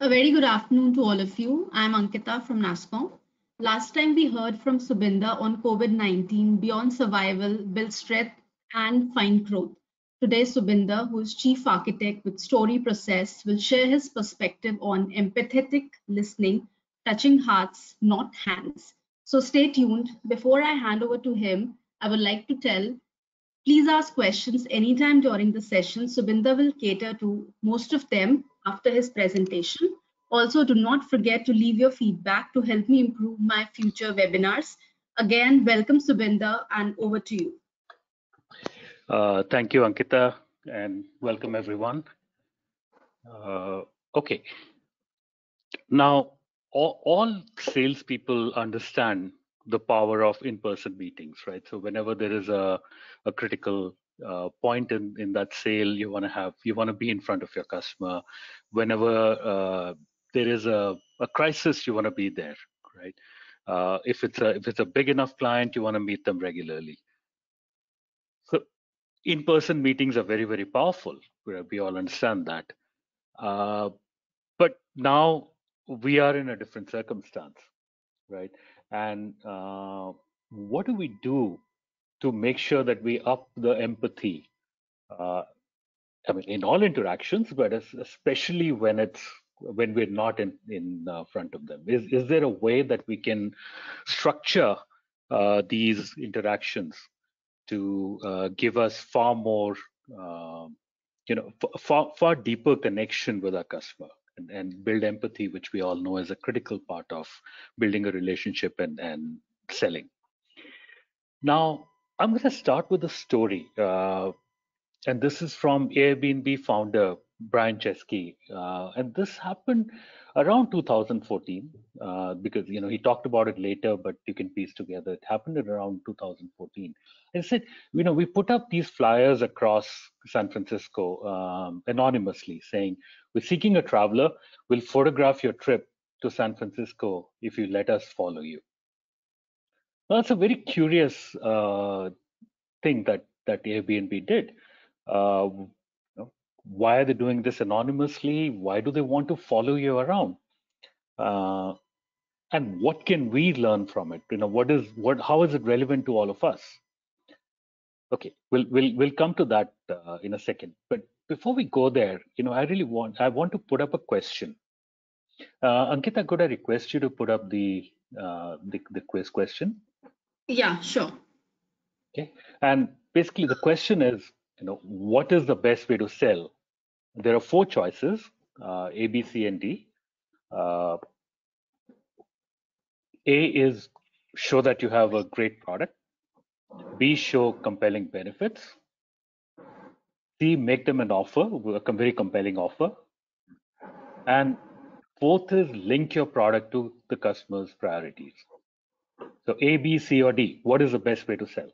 A very good afternoon to all of you. I'm Ankita from NASSCOM. Last time we heard from Subinder on COVID-19, Beyond Survival, Build Strength and Find Growth. Today, Subinder, who is Chief Architect with Story Process, will share his perspective on empathetic listening, touching hearts, not hands. So stay tuned. Before I hand over to him, I would like to tell Please ask questions anytime during the session. Subinder will cater to most of them after his presentation. Also, do not forget to leave your feedback to help me improve my future webinars. Again, welcome Subinder and over to you. Uh, thank you, Ankita, and welcome everyone. Uh, okay. Now, all, all salespeople understand the power of in-person meetings, right? So whenever there is a, a critical uh, point in, in that sale, you want to have, you want to be in front of your customer. Whenever uh, there is a, a crisis, you want to be there, right? Uh, if it's a if it's a big enough client, you want to meet them regularly. So in-person meetings are very very powerful. We all understand that. Uh, but now we are in a different circumstance, right? and uh, what do we do to make sure that we up the empathy uh, i mean in all interactions but especially when it's when we're not in in uh, front of them is is there a way that we can structure uh, these interactions to uh, give us far more um, you know far far deeper connection with our customer and, and build empathy, which we all know is a critical part of building a relationship and, and selling. Now, I'm going to start with a story. Uh, and this is from Airbnb founder Brian Chesky. Uh, and this happened around 2014 uh, because you know he talked about it later, but you can piece together. It happened around 2014. And said, you know, we put up these flyers across San Francisco um, anonymously, saying we're seeking a traveler. We'll photograph your trip to San Francisco if you let us follow you. That's a very curious uh, thing that that Airbnb did. Uh, why are they doing this anonymously? Why do they want to follow you around? Uh, and what can we learn from it? You know, what is what? How is it relevant to all of us? Okay, we'll we'll we'll come to that uh, in a second. But before we go there, you know, I really want I want to put up a question. Uh, Ankita, could I request you to put up the uh, the, the quiz question? Yeah, sure. Okay, and basically the question is, you know, what is the best way to sell? There are four choices: uh, A, B, C, and D. Uh, a is show that you have a great product. B, show compelling benefits. C, make them an offer, a very compelling offer. And fourth is link your product to the customer's priorities. So A, B, C, or D, what is the best way to sell?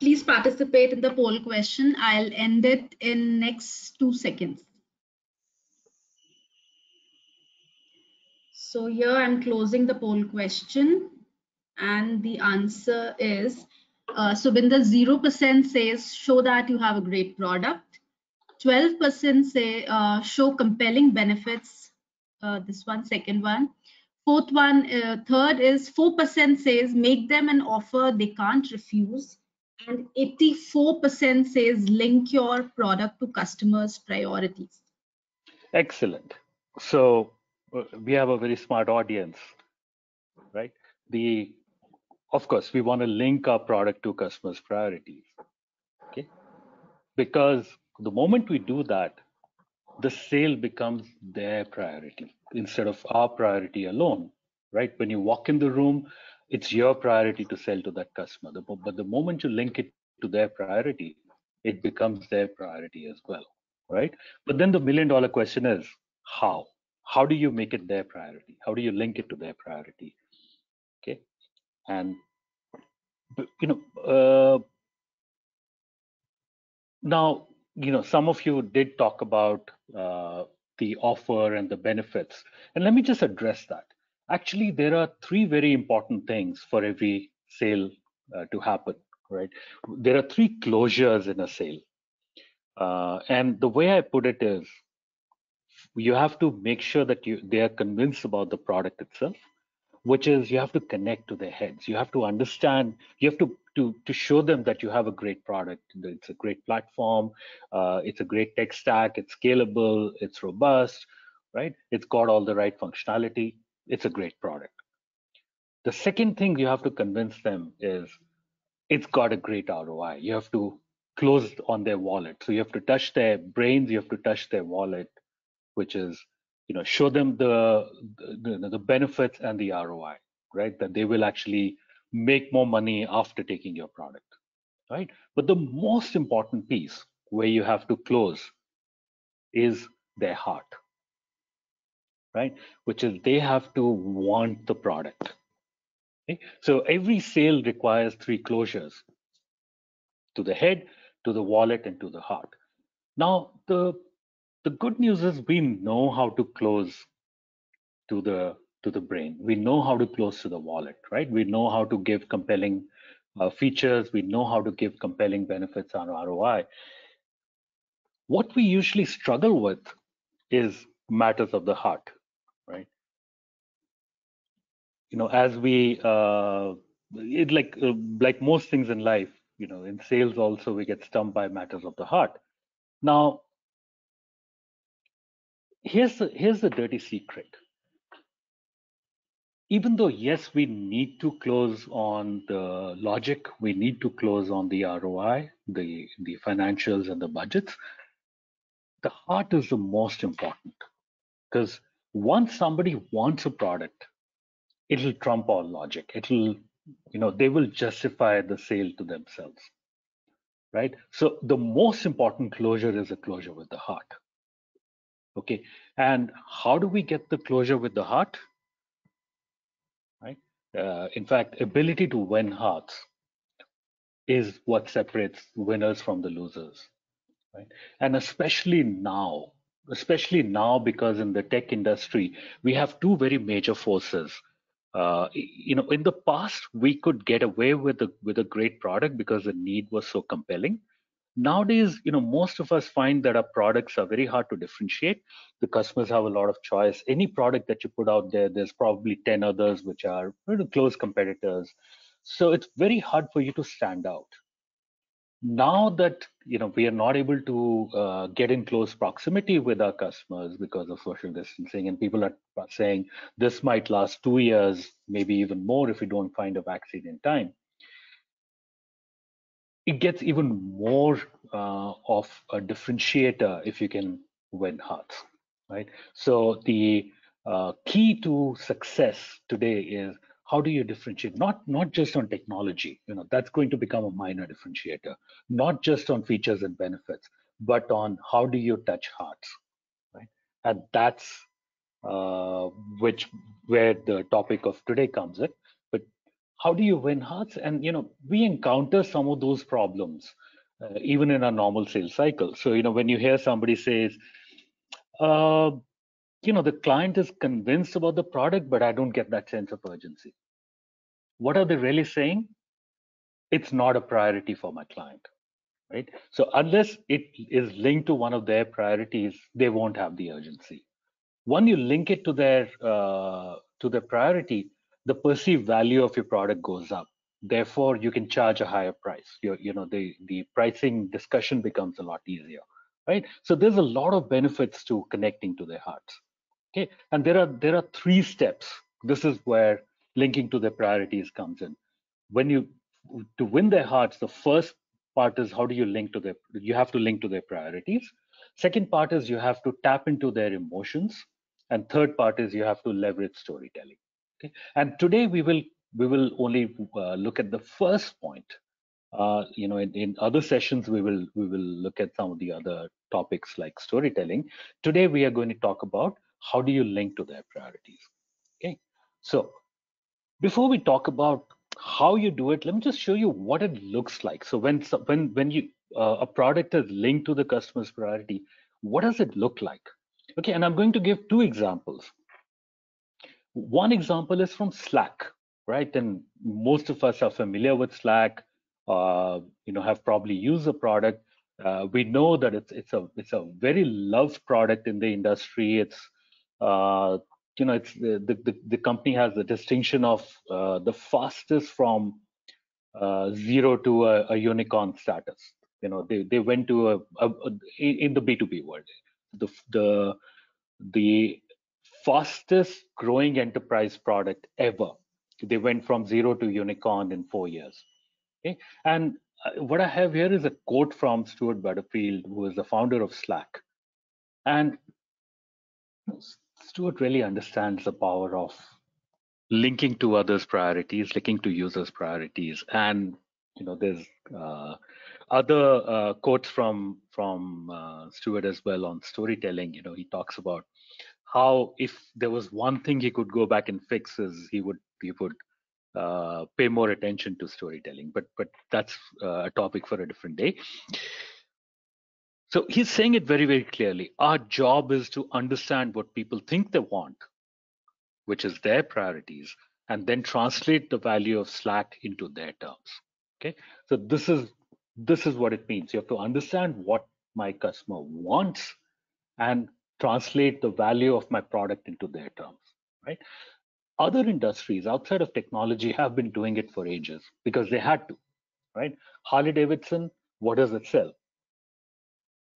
Please participate in the poll question. I'll end it in next two seconds. So here I'm closing the poll question and the answer is uh, Subinder 0% says show that you have a great product. 12% say uh, show compelling benefits. Uh, this one, second one. Fourth one, uh, third is 4% says make them an offer they can't refuse. And 84% says link your product to customers' priorities. Excellent. So uh, we have a very smart audience, right? The of course we want to link our product to customers' priorities, okay? Because the moment we do that, the sale becomes their priority instead of our priority alone, right? When you walk in the room, it's your priority to sell to that customer. But the moment you link it to their priority, it becomes their priority as well, right? But then the million dollar question is how? how do you make it their priority how do you link it to their priority okay and you know uh, now you know some of you did talk about uh, the offer and the benefits and let me just address that actually there are three very important things for every sale uh, to happen right? There are three closures in a sale. Uh, and the way I put it is you have to make sure that you they are convinced about the product itself which is you have to connect to their heads. You have to understand you have to to to show them that you have a great product. It's a great platform uh, it's a great tech stack it's scalable it's robust right? It's got all the right functionality. It's a great product. The second thing you have to convince them is it's got a great roi you have to close on their wallet. So you have to touch their brains you have to touch their wallet which is you know show them the, the the benefits and the ROI, right? That they will actually make more money after taking your product, right? But the most important piece where you have to close is their heart, right? Which is they have to want the product. Okay? So every sale requires three closures to the head, to the wallet, and to the heart. Now, the the good news is we know how to close to the to the brain. We know how to close to the wallet right? We know how to give compelling uh, features. We know how to give compelling benefits on roi what we usually struggle with is matters of the heart right? You know as we uh, it like uh, like most things in life you know in sales also we get stumped by matters of the heart. Now here's the here's the dirty secret. Even though yes we need to close on the logic we need to close on the roi the the financials and the budgets the heart is the most important. Because once somebody wants a product it'll trump all logic. It'll you know they will justify the sale to themselves right? So the most important closure is a closure with the heart Okay, and how do we get the closure with the heart? Right. Uh, in fact, ability to win hearts is what separates winners from the losers. Right, and especially now, especially now because in the tech industry we have two very major forces. Uh, you know, in the past we could get away with a with a great product because the need was so compelling nowadays you know most of us find that our products are very hard to differentiate. The customers have a lot of choice. Any product that you put out there there's probably 10 others which are very close competitors. So it's very hard for you to stand out. Now that you know we are not able to uh, get in close proximity with our customers because of social distancing and people are saying this might last two years maybe even more if we don't find a vaccine in time it gets even more uh, of a differentiator if you can win hearts, right? So the uh, key to success today is how do you differentiate? Not not just on technology you know that's going to become a minor differentiator not just on features and benefits but on how do you touch hearts right? And that's uh, which where the topic of today comes in how do you win hearts? And you know, we encounter some of those problems uh, even in a normal sales cycle. So you know, when you hear somebody says, uh, you know, the client is convinced about the product, but I don't get that sense of urgency. What are they really saying? It's not a priority for my client, right? So unless it is linked to one of their priorities, they won't have the urgency. When you link it to their uh, to their priority, the perceived value of your product goes up. Therefore you can charge a higher price. You you know the the pricing discussion becomes a lot easier right? So there's a lot of benefits to connecting to their hearts okay? And there are there are three steps. This is where linking to their priorities comes in. When you to win their hearts the first part is how do you link to their you have to link to their priorities. Second part is you have to tap into their emotions. And third part is you have to leverage storytelling Okay, and today we will we will only uh, look at the first point. Uh, you know, in, in other sessions we will we will look at some of the other topics like storytelling. Today we are going to talk about how do you link to their priorities. Okay, so before we talk about how you do it, let me just show you what it looks like. So when when when you uh, a product is linked to the customer's priority, what does it look like? Okay, and I'm going to give two examples. One example is from Slack, right? And most of us are familiar with Slack. uh, you know have probably used the product uh, we know that it's it's a it's a very loved product in the industry it's uh, you know it's the, the the company has the distinction of uh, the fastest from uh, zero to a, a, unicorn status you know they they went to a, a, a in the b2b world the the the fastest growing enterprise product ever. They went from zero to unicorn in four years. Okay? And uh, what i have here is a quote from stuart butterfield who is the founder of slack. And stuart really understands the power of linking to others priorities linking to users priorities. And you know there's uh, other uh, quotes from from uh, Stuart as well on storytelling. You know, he talks about how if there was one thing he could go back and fix is he would he would uh, pay more attention to storytelling. But but that's uh, a topic for a different day. So he's saying it very very clearly. Our job is to understand what people think they want, which is their priorities, and then translate the value of Slack into their terms. Okay, so this is this is what it means. You have to understand what my customer wants and translate the value of my product into their terms, right? Other industries outside of technology have been doing it for ages because they had to, right? Harley Davidson, what does it sell?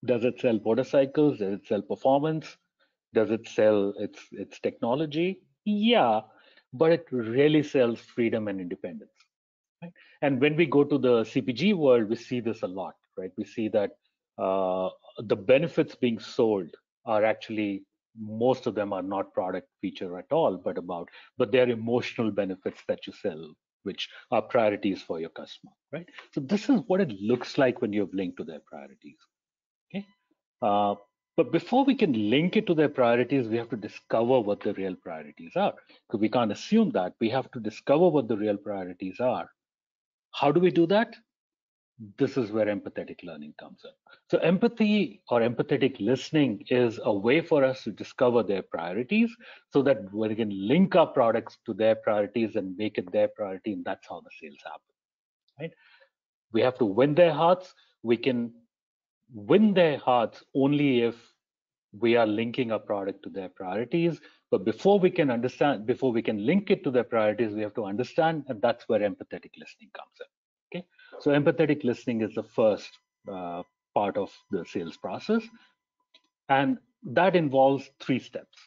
Does it sell motorcycles? Does it sell performance? Does it sell its its technology? Yeah, but it really sells freedom and independence. Right? And when we go to the CPG world, we see this a lot, right? We see that uh, the benefits being sold are actually most of them are not product feature at all, but about but they're emotional benefits that you sell, which are priorities for your customer, right? So this is what it looks like when you've linked to their priorities. Okay. Uh, but before we can link it to their priorities, we have to discover what the real priorities are. Because we can't assume that. We have to discover what the real priorities are how do we do that? This is where empathetic learning comes in. So, empathy or empathetic listening is a way for us to discover their priorities so that we can link our products to their priorities and make it their priority. And that's how the sales happen. Right? We have to win their hearts. We can win their hearts only if we are linking our product to their priorities but before we can understand, before we can link it to their priorities, we have to understand, and that's where empathetic listening comes in. So empathetic listening is the first uh, part of the sales process, and that involves three steps: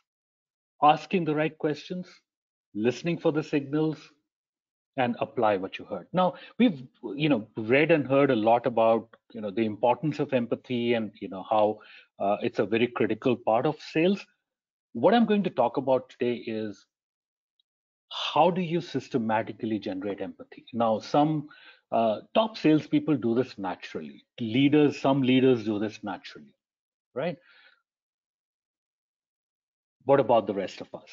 asking the right questions, listening for the signals, and apply what you heard. Now we've you know read and heard a lot about you know the importance of empathy and you know how uh, it's a very critical part of sales what I'm going to talk about today is how do you systematically generate empathy? Now, some uh, top salespeople do this naturally. Leaders, some leaders do this naturally, right? What about the rest of us?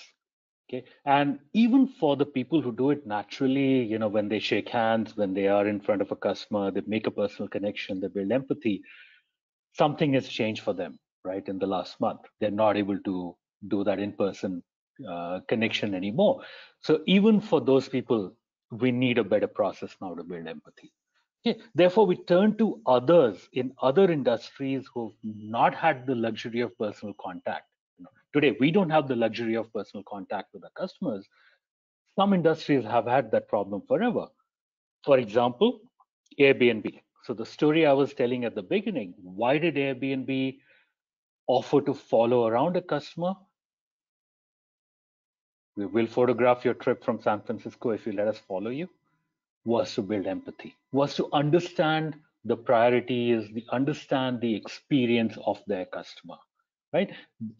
Okay, and even for the people who do it naturally, you know, when they shake hands, when they are in front of a customer, they make a personal connection, they build empathy. Something has changed for them, right? In the last month, they're not able to do that in person uh, connection anymore. So even for those people, we need a better process now to build empathy. Okay. Therefore, we turn to others in other industries who've not had the luxury of personal contact. You know, today, we don't have the luxury of personal contact with our customers. Some industries have had that problem forever. For example, Airbnb. So the story I was telling at the beginning, why did Airbnb offer to follow around a customer we will photograph your trip from San Francisco if you let us follow you, was to build empathy, was to understand the priorities, the understand the experience of their customer, right?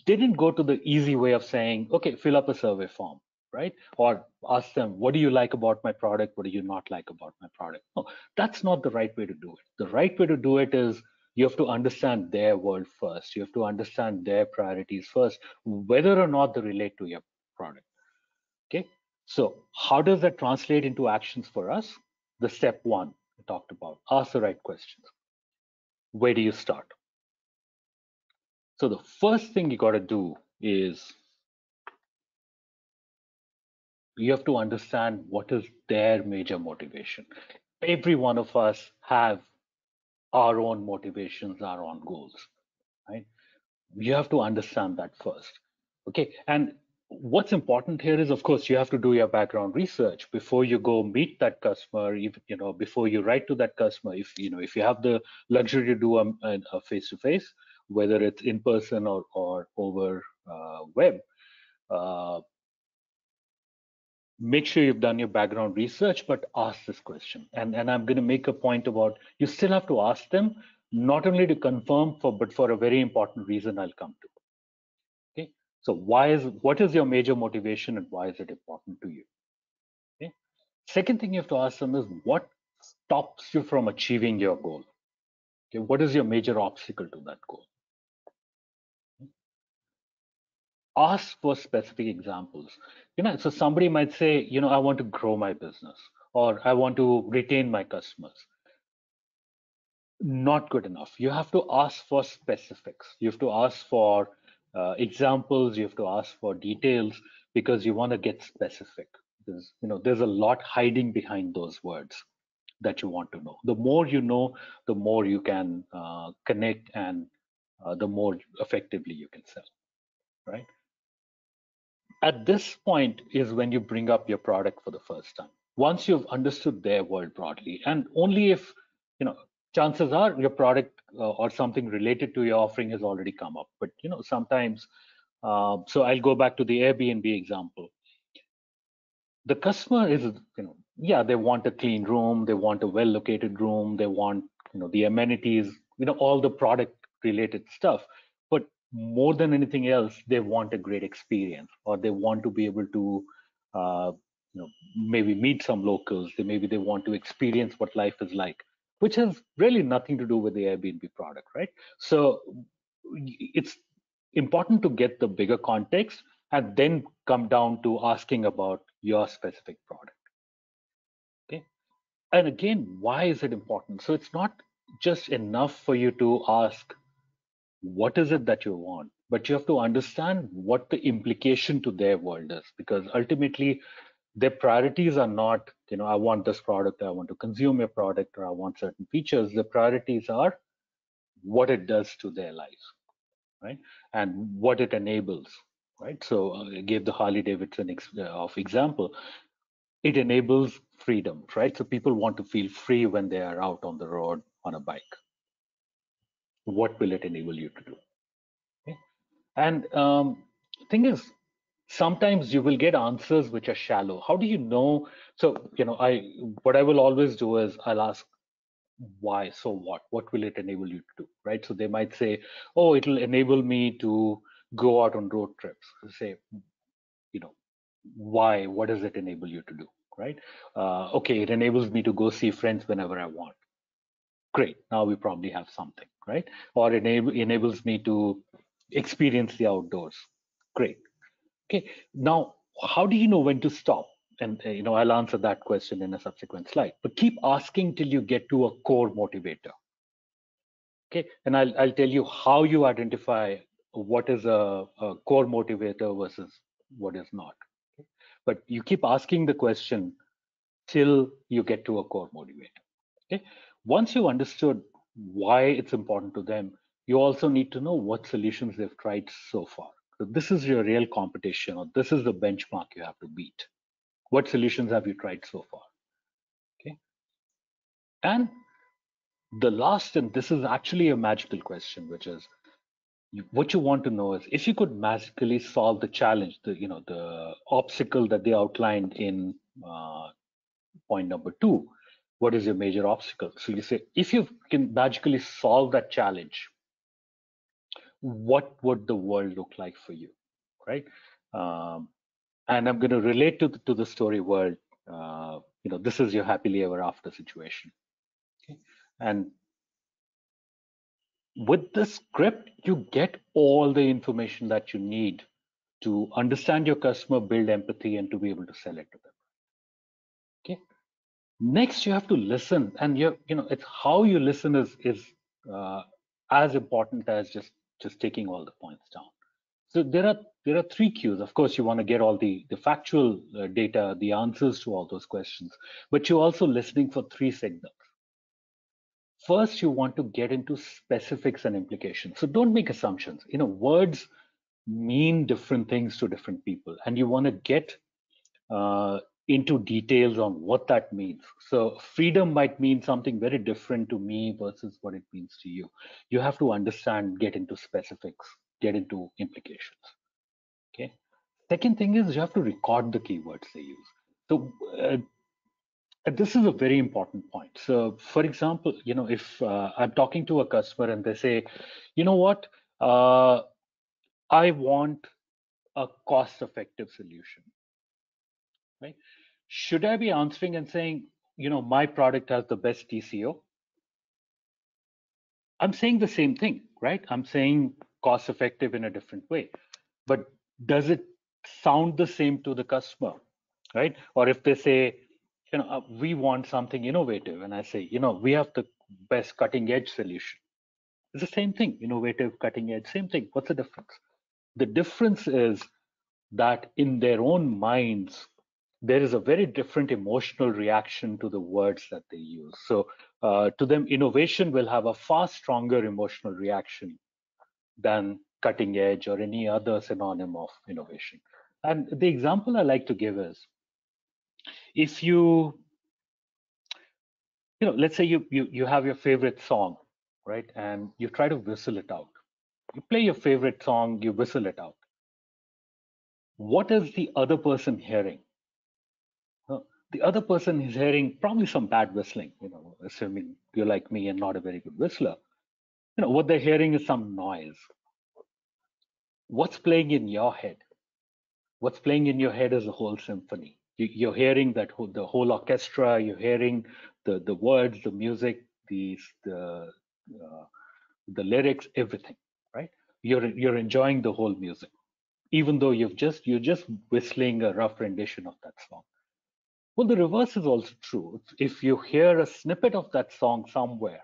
Didn't go to the easy way of saying, okay, fill up a survey form, right? Or ask them, what do you like about my product? What do you not like about my product? No, that's not the right way to do it. The right way to do it is you have to understand their world first. You have to understand their priorities first, whether or not they relate to your product. Okay, so how does that translate into actions for us? The step one I talked about, ask the right questions. Where do you start? So the first thing you got to do is you have to understand what is their major motivation. every one of us have our own motivations, our own goals, right? You have to understand that first. Okay. And what's important here is, of course, you have to do your background research before you go meet that customer. If, you know, before you write to that customer, if you know, if you have the luxury to do a face to face, whether it's in person or or over uh, web, uh, make sure you've done your background research, but ask this question. And, and I'm going to make a point about you still have to ask them, not only to confirm, for but for a very important reason I'll come to. So why is what is your major motivation and why is it important to you? Okay. Second thing you have to ask them is what stops you from achieving your goal? Okay. What is your major obstacle to that goal? ask for specific examples you know so somebody might say you know i want to grow my business or i want to retain my customers not good enough you have to ask for specifics you have to ask for uh, examples you have to ask for details because you want to get specific. Because you know there's a lot hiding behind those words that you want to know. The more you know the more you can uh, connect and uh, the more effectively you can sell right? At this point is when you bring up your product for the first time. Once you've understood their world broadly and only if you know chances are your product uh, or something related to your offering has already come up. But you know sometimes uh, so i'll go back to the airbnb example. The customer is you know yeah they want a clean room they want a well located room they want you know the amenities you know all the product related stuff. But more than anything else, they want a great experience or they want to be able to, uh, you know, maybe meet some locals. They maybe they want to experience what life is like, which has really nothing to do with the Airbnb product, right? So it's important to get the bigger context and then come down to asking about your specific product. Okay. And again, why is it important? So it's not just enough for you to ask what is it that you want but you have to understand what the implication to their world is because ultimately their priorities are not you know i want this product i want to consume your product or i want certain features. The priorities are what it does to their lives right? And what it enables right? So uh, i gave the harley davidson ex- uh, of example. It enables freedom right? So people want to feel free when they are out on the road on a bike. What will it enable you to do? Okay? and um, thing is sometimes you will get answers which are shallow. How do you know? So you know i what i will always do is i'll ask why? So what? What will it enable you to do? Right? So they might say oh it'll enable me to go out on road trips. Say you know why? What does it enable you to do? Right? Uh, okay it enables me to go see friends whenever i want. Great. Now we probably have something right? Or enable, enables me to experience the outdoors. Great okay. Now how do you know when to stop? And uh, you know i'll answer that question in a subsequent slide. But keep asking till you get to a core motivator. Okay. And i'll, I'll tell you how you identify what is a, a core motivator versus what is not. Okay? but you keep asking the question till you get to a core motivator. Okay. Once you've understood why it's important to them, you also need to know what solutions they've tried so far. So this is your real competition, or this is the benchmark you have to beat. What solutions have you tried so far? Okay. And the last, and this is actually a magical question, which is what you want to know is if you could magically solve the challenge, the you know the obstacle that they outlined in uh, point number two, what is your major obstacle so you say if you can magically solve that challenge what would the world look like for you right? Um, and i'm going to relate to the, to the story world uh, you know this is your happily ever after situation. Okay. And with the script you get all the information that you need to understand your customer build empathy and to be able to sell it to them. Okay? Next you have to listen and you you know it's how you listen is is uh, as important as just just taking all the points down so there are there are three cues. Of course, you want to get all the, the factual uh, data, the answers to all those questions, but you're also listening for three signals. First, you want to get into specifics and implications. So don't make assumptions. You know, words mean different things to different people, and you want to get uh, into details on what that means. So freedom might mean something very different to me versus what it means to you. You have to understand, get into specifics, get into implications. Okay. Second thing is you have to record the keywords they use. So uh, this is a very important point. So for example, you know, if uh, I'm talking to a customer and they say, you know what, uh, I want a cost-effective solution, right? Should I be answering and saying, you know, my product has the best TCO? I'm saying the same thing, right? I'm saying cost-effective in a different way, but does it sound the same to the customer, right? Or if they say, you know, uh, we want something innovative, and I say, you know, we have the best cutting-edge solution. It's the same thing, innovative, cutting edge, same thing. What's the difference? The difference is that in their own minds, there is a very different emotional reaction to the words that they use. So uh, to them, innovation will have a far stronger emotional reaction than cutting edge or any other synonym of innovation. And the example I like to give is if you, you know, let's say you, you, you have your favorite song, right? And you try to whistle it out you play your favorite song, you whistle it out. What is the other person hearing? The other person is hearing probably some bad whistling, you know, assuming you're like me and not a very good whistler. You know, what they're hearing is some noise. What's playing in your head? What's playing in your head is a whole symphony. You, are hearing that whole, the whole orchestra. You're hearing the the words, the music, these the uh, the lyrics, everything right? You're you're enjoying the whole music, even though you've just you're just whistling a rough rendition of that song. Well, the reverse is also true. If you hear a snippet of that song somewhere,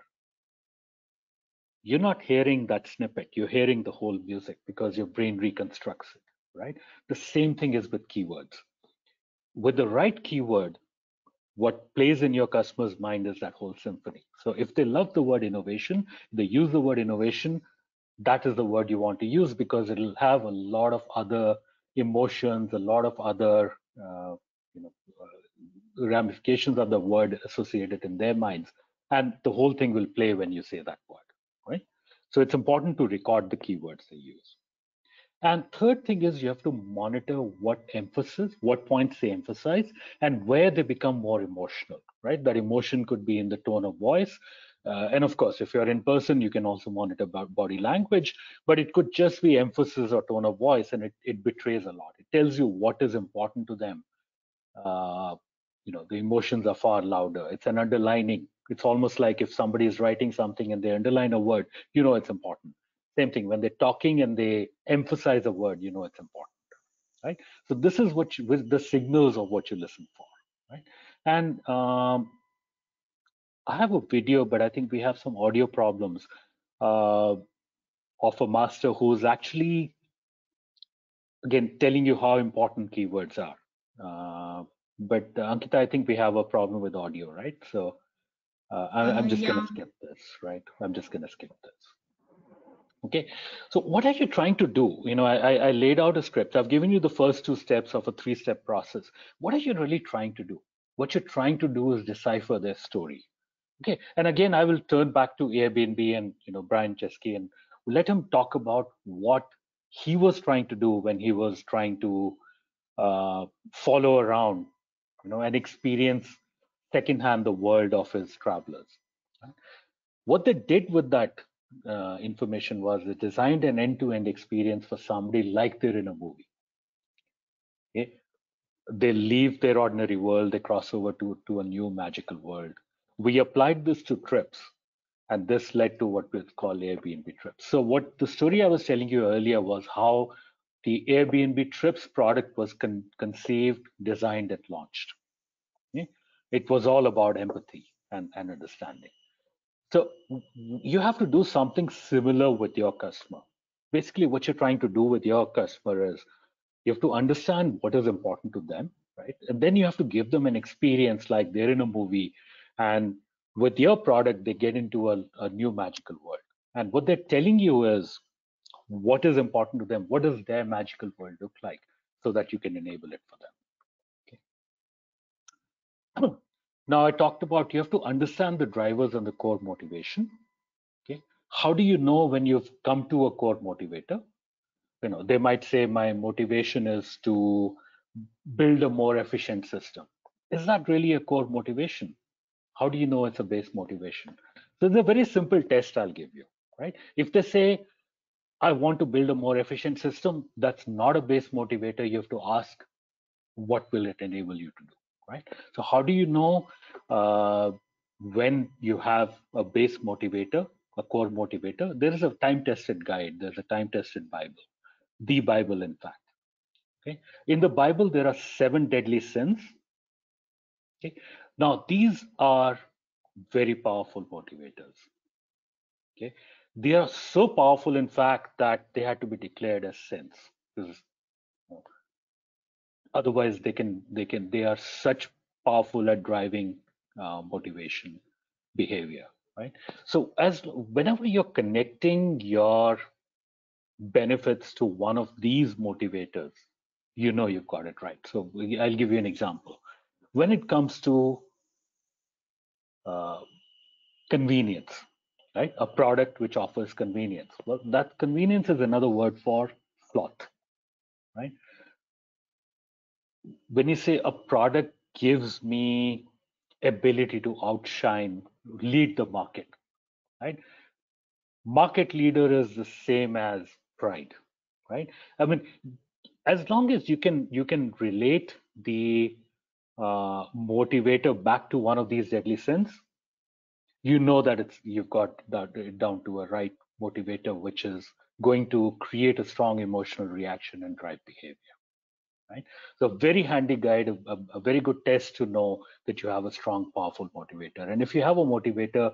you're not hearing that snippet, you're hearing the whole music because your brain reconstructs it, right? The same thing is with keywords. With the right keyword, what plays in your customer's mind is that whole symphony. So if they love the word innovation, they use the word innovation, that is the word you want to use because it'll have a lot of other emotions, a lot of other uh, you know uh, ramifications of the word associated in their minds, and the whole thing will play when you say that word, right? So it's important to record the keywords they use. And third thing is you have to monitor what emphasis, what points they emphasize, and where they become more emotional, right? That emotion could be in the tone of voice, uh, and of course, if you're in person, you can also monitor body language, but it could just be emphasis or tone of voice, and it, it betrays a lot. It tells you what is important to them. Uh, you know, the emotions are far louder. It's an underlining. It's almost like if somebody is writing something and they underline a word, you know it's important. Same thing when they're talking and they emphasize a word, you know it's important, right? So this is what you, with the signals of what you listen for, right? And um, I have a video, but I think we have some audio problems uh, of a master who's actually, again, telling you how important keywords are. Uh, but uh, Ankita, I think we have a problem with audio, right? So uh, I, am just yeah. going to skip this, right? I'm just going to skip this. Okay, so what are you trying to do? You know, I, I laid out a script. I've given you the first two steps of a three-step process. What are you really trying to do? What you're trying to do is decipher their story. Okay, and again, I will turn back to Airbnb and you know Brian Chesky and let him talk about what he was trying to do when he was trying to uh, follow around, you know, and experience secondhand the world of his travelers. What they did with that uh, information was they designed an end-to-end experience for somebody like they're in a movie. Okay? They leave their ordinary world, they cross over to, to a new magical world we applied this to trips and this led to what we call Airbnb trips. So what the story I was telling you earlier was how the Airbnb trips product was con conceived, designed, and launched. It was all about empathy and, and understanding. So you have to do something similar with your customer. basically what you're trying to do with your customer is you have to understand what is important to them, right? And then you have to give them an experience like they're in a movie and with your product, they get into a, a new magical world. And what they're telling you is what is important to them, what does their magical world look like so that you can enable it for them. Now I talked about you have to understand the drivers and the core motivation. Okay. How do you know when you've come to a core motivator? You know, they might say my motivation is to build a more efficient system. Is that really a core motivation? How do you know it's a base motivation? So it's a very simple test I'll give you, right? If they say, I want to build a more efficient system, that's not a base motivator. You have to ask, what will it enable you to do, right? So how do you know uh, when you have a base motivator, a core motivator? There is a time-tested guide. There's a time-tested Bible, the Bible, in fact. Okay. In the Bible, there are seven deadly sins. Okay. Now, these are very powerful motivators. Okay, they are so powerful, in fact, that they had to be declared as sins. Otherwise, they can they can they are such powerful at driving uh, motivation behavior, right? So, as whenever you're connecting your benefits to one of these motivators, you know you've got it right. So, I'll give you an example. When it comes to uh, convenience, right? A product which offers convenience. Well, that convenience is another word for sloth, right? When you say a product gives me ability to outshine, lead the market, right? Market leader is the same as pride, right? I mean, as long as you can you can relate the uh, motivator back to one of these deadly sins, you know that it's you've got that down to a right motivator, which is going to create a strong emotional reaction and drive behavior. Right. So very handy guide, a, a very good test to know that you have a strong, powerful motivator. And if you have a motivator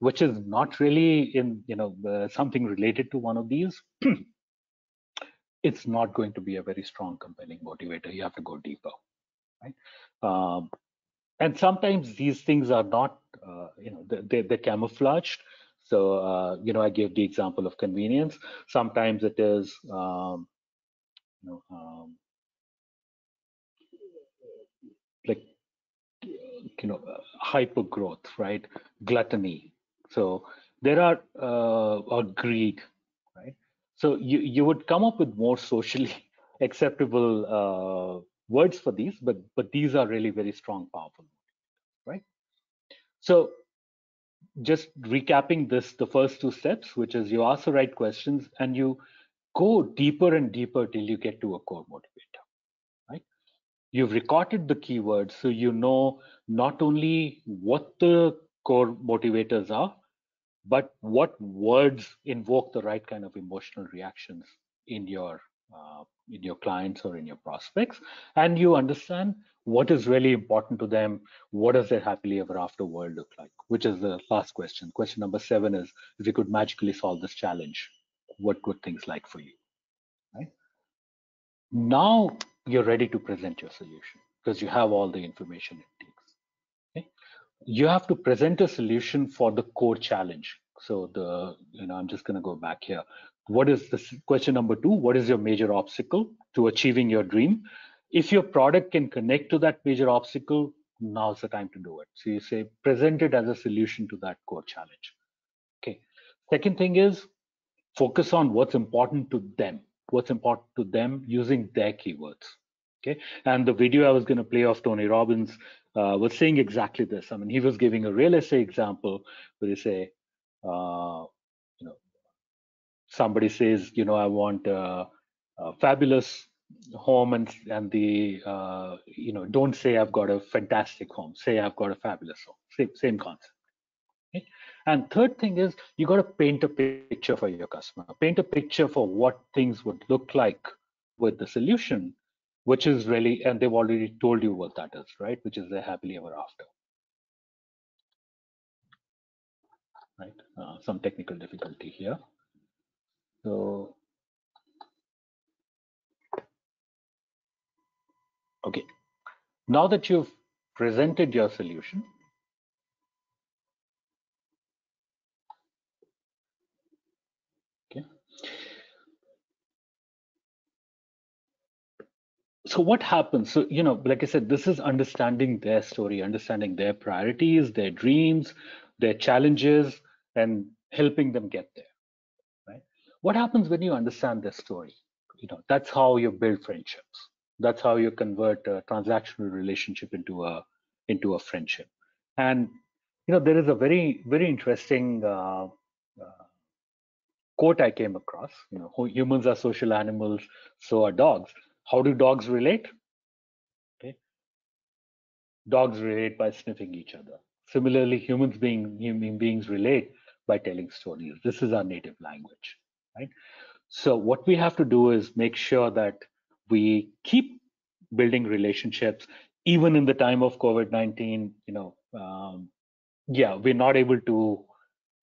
which is not really in you know uh, something related to one of these it's not going to be a very strong compelling motivator you have to go deeper right? Um, and sometimes these things are not, uh, you know, they, they're camouflaged. So, uh, you know, I gave the example of convenience. Sometimes it is, um, you know, um, like, you know, hyper growth, right? Gluttony. So there are, uh, or greed, right? So you, you would come up with more socially acceptable uh, words for these, but but these are really very strong, powerful, right? So just recapping this, the first two steps, which is you ask the right questions and you go deeper and deeper till you get to a core motivator? You've recorded the keywords, so you know not only what the core motivators are, but what words invoke the right kind of emotional reactions in your uh, in your clients or in your prospects. And you understand what is really important to them what does their happily ever after world look like which is the last question. Question number seven is if you could magically solve this challenge what would things like for you? Right? Now you're ready to present your solution because you have all the information it takes okay? you have to present a solution for the core challenge. So the you know i'm just going to go back here. What is the question number two? What is your major obstacle to achieving your dream? If your product can connect to that major obstacle now's the time to do it. So you say present it as a solution to that core challenge okay? Second thing is focus on what's important to them what's important to them using their keywords okay and the video i was going to play of tony robbins uh, was saying exactly this i mean he was giving a real estate example where he say uh, you know, somebody says, you know, I want a, a fabulous home and and the uh, you know don't say I've got a fantastic home. Say I've got a fabulous home. Same same concept. And third thing is you got to paint a picture for your customer, paint a picture for what things would look like with the solution, which is really, and they've already told you what that is, right? Which is the happily ever after. Right, uh, some technical difficulty here. So, okay, now that you've presented your solution, So what happens? So, you know, like I said, this is understanding their story, understanding their priorities, their dreams, their challenges, and helping them get there. Right? What happens when you understand their story? You know, that's how you build friendships that's how you convert a transactional relationship into a into a friendship and you know there is a very very interesting uh, uh, quote i came across you know humans are social animals so are dogs how do dogs relate? Okay. Dogs relate by sniffing each other. Similarly humans being human beings relate by telling stories. This is our native language right? So what we have to do is make sure that we keep building relationships even in the time of covid-19 you know um, yeah we're not able to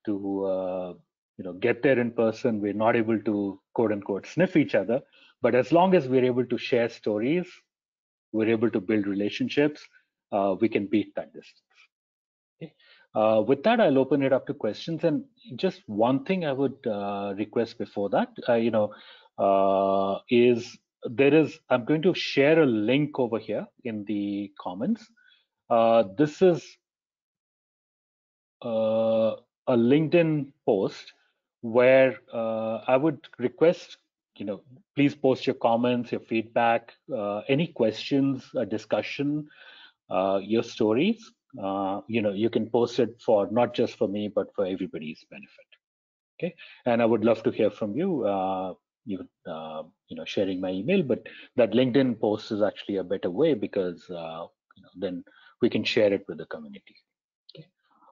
to uh, you know get there in person. We're not able to quote unquote sniff each other but as long as we're able to share stories we're able to build relationships uh, we can beat that distance okay. Uh, with that, I'll open it up to questions. And just one thing I would uh, request before that, uh, you know, uh, is there is, I'm going to share a link over here in the comments. Uh, this is a LinkedIn post where I would request, you know, please post your comments, your feedback, uh, any questions, a discussion, uh, your stories. Uh, you know, you can post it for not just for me, but for everybody's benefit. Okay, and I would love to hear from you you uh, you know sharing my email but that linkedin post is actually a better way because uh, you know, then we can share it with the community okay.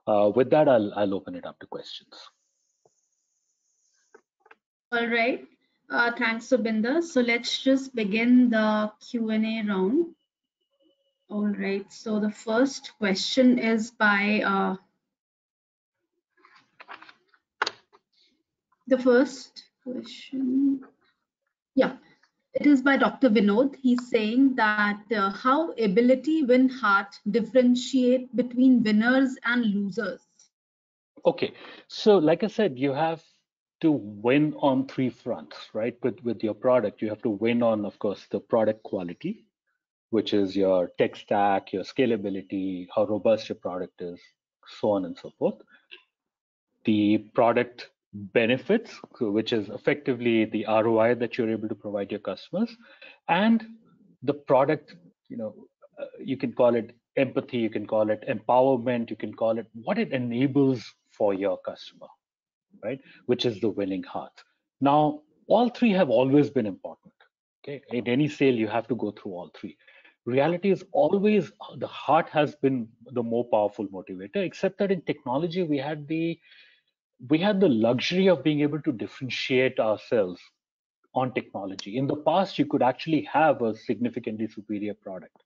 uh, with that i'll i'll open it up to questions all right uh, thanks Subinder. so let's just begin the q&a round all right so the first question is by uh, the first question. Yeah, it is by Dr. Vinod. He's saying that uh, how ability win heart differentiate between winners and losers. Okay, so like I said, you have to win on three fronts, right? With with your product, you have to win on, of course, the product quality, which is your tech stack, your scalability, how robust your product is, so on and so forth. The product benefits, which is effectively the ROI that you're able to provide your customers, and the product, you know, you can call it empathy, you can call it empowerment, you can call it what it enables for your customer, right? Which is the winning heart. Now, all three have always been important. Okay, in any sale, you have to go through all three. Reality is always uh, the heart has been the more powerful motivator, except that in technology, we had the we had the luxury of being able to differentiate ourselves on technology. In the past, you could actually have a significantly superior product.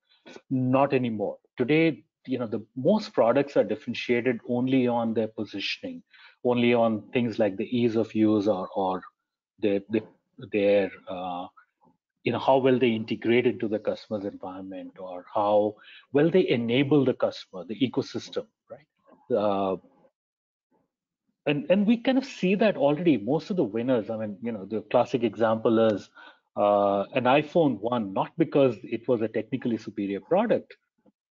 Not anymore. Today, you know, the most products are differentiated only on their positioning, only on things like the ease of use or or their their, uh, you know how well they integrate into the customer's environment or how well they enable the customer, the ecosystem, right? Uh, and and we kind of see that already most of the winners i mean you know the classic example is uh, an iphone won not because it was a technically superior product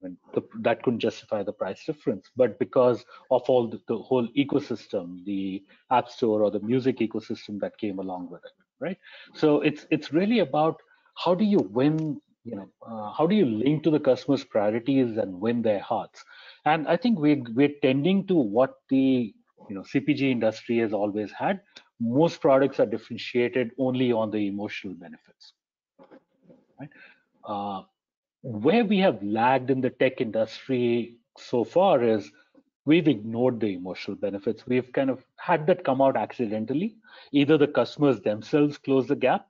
mean, the, that couldn't justify the price difference. But because of all the, the, whole ecosystem the app store or the music ecosystem that came along with it right? So it's it's really about how do you win you know uh, how do you link to the customer's priorities and win their hearts? And i think we we're tending to what the you know cpg industry has always had. Most products are differentiated only on the emotional benefits right? Uh, where we have lagged in the tech industry so far is we've ignored the emotional benefits. We've kind of had that come out accidentally. Either the customers themselves close the gap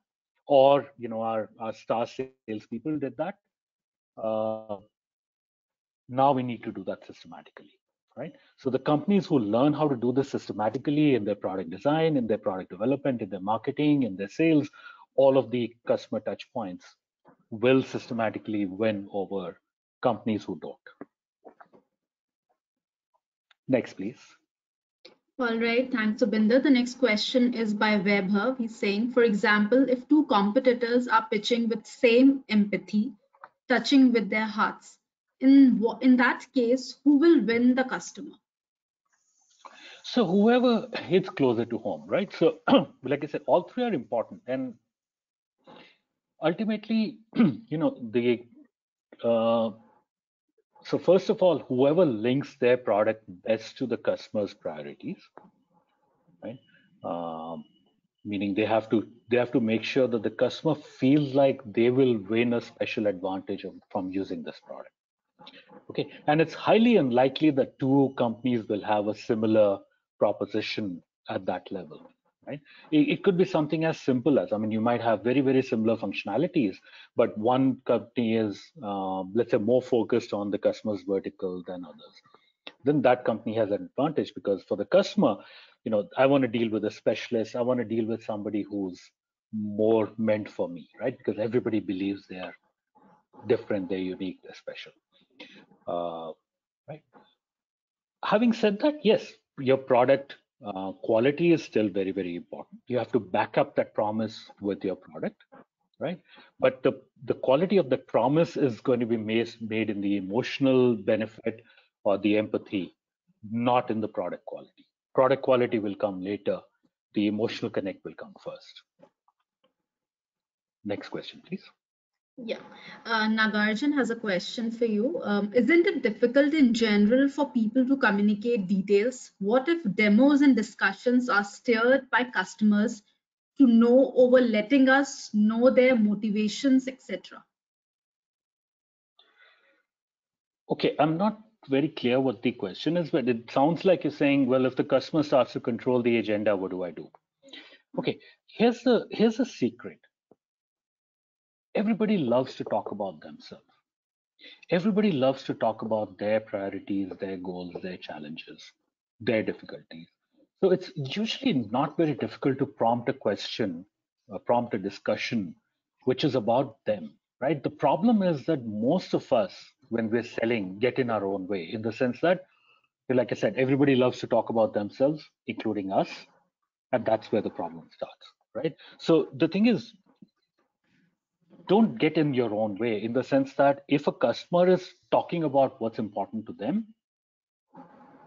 or you know our, our star salespeople did that. Uh, now we need to do that systematically right? So the companies who learn how to do this systematically in their product design, in their product development, in their marketing, in their sales, all of the customer touch points, will systematically win over companies who don't. Next, please. All right, thanks, Subinder. The next question is by Webher. He's saying, for example, if two competitors are pitching with same empathy, touching with their hearts, in, in that case, who will win the customer? So whoever hits closer to home, right? So like I said, all three are important. And ultimately, you know, the uh, so first of all, whoever links their product best to the customer's priorities, right? Um, meaning they have to they have to make sure that the customer feels like they will win a special advantage of, from using this product. Okay, and it's highly unlikely that two companies will have a similar proposition at that level right? It, it, could be something as simple as, I mean, you might have very, very similar functionalities, but one company is, uh, let's say, more focused on the customer's vertical than others. Then that company has an advantage because for the customer, you know, I want to deal with a specialist. I want to deal with somebody who's more meant for me, right? Because everybody believes they're different, they're unique, they're special. Uh, right? Having said that, yes, your product uh, quality is still very, very important. You have to back up that promise with your product, right? But the, the quality of the promise is going to be made, made in the emotional benefit or the empathy, not in the product quality. Product quality will come later. The emotional connect will come first. Next question, please. Yeah, uh, Nagarjan has a question for you. Um, isn't it difficult in general for people to communicate details? What if demos and discussions are steered by customers to know over letting us know their motivations, etc.? Okay, I'm not very clear what the question is, but it sounds like you're saying, well, if the customer starts to control the agenda, what do I do? Okay, here's the here's a secret everybody loves to talk about themselves. Everybody loves to talk about their priorities, their goals, their challenges, their difficulties. So it's usually not very difficult to prompt a question, uh, prompt a discussion, which is about them, right? The problem is that most of us, when we're selling, get in our own way in the sense that, like I said, everybody loves to talk about themselves, including us. And that's where the problem starts, right? So the thing is, don't get in your own way in the sense that if a customer is talking about what's important to them,